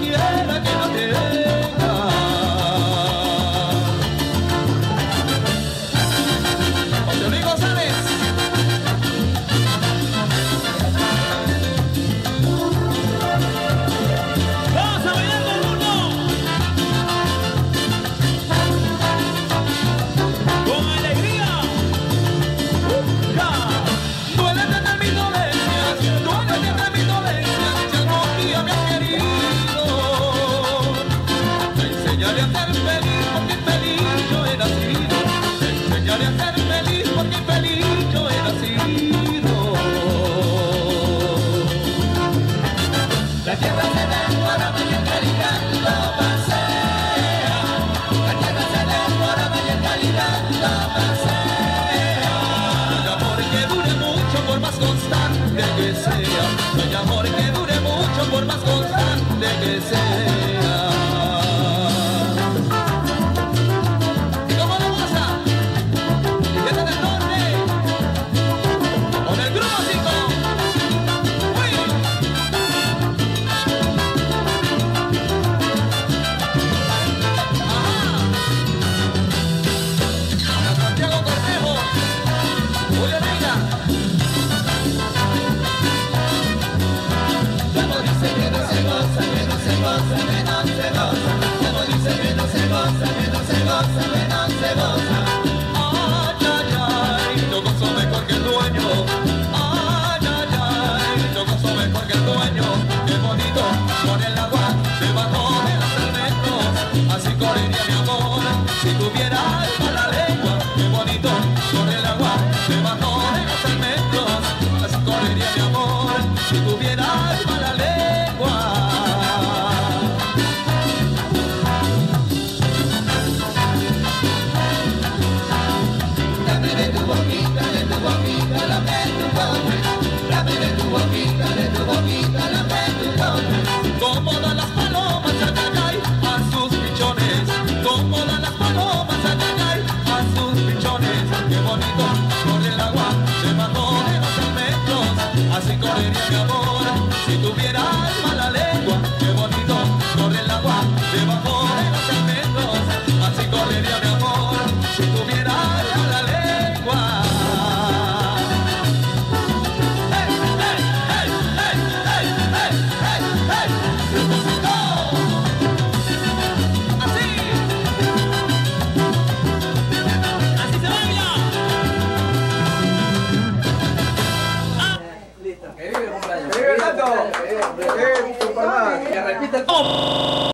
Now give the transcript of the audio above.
que no te. Soy amor que dure mucho por más constante que sea. No hay amor que dure mucho por más constante. Se venan, se van, se venan, se van, se venan, se van, se venan, se van. Ay, ay, ay, yo consumo mejor que el dueño. Ay, ay, ay, yo consumo mejor que el dueño. Es bonito, con el agua, debajo de el elementos. Así corriendo. si tuvieras mala lengua, qué bonito corre el agua debajo de los almendros, así correría mi amor, si tuvieras mala lengua. ¡Hey, hey, hey, hey, hey, hey, hey, ¡Así! ¡Así se baila! ¡Ah! Listo. Oh!